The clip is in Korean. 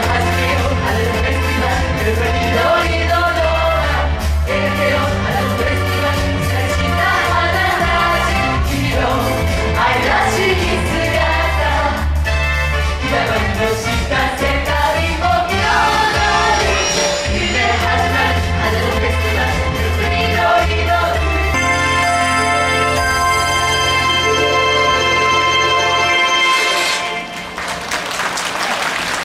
하지요. 하늘을 뵙지만 그걸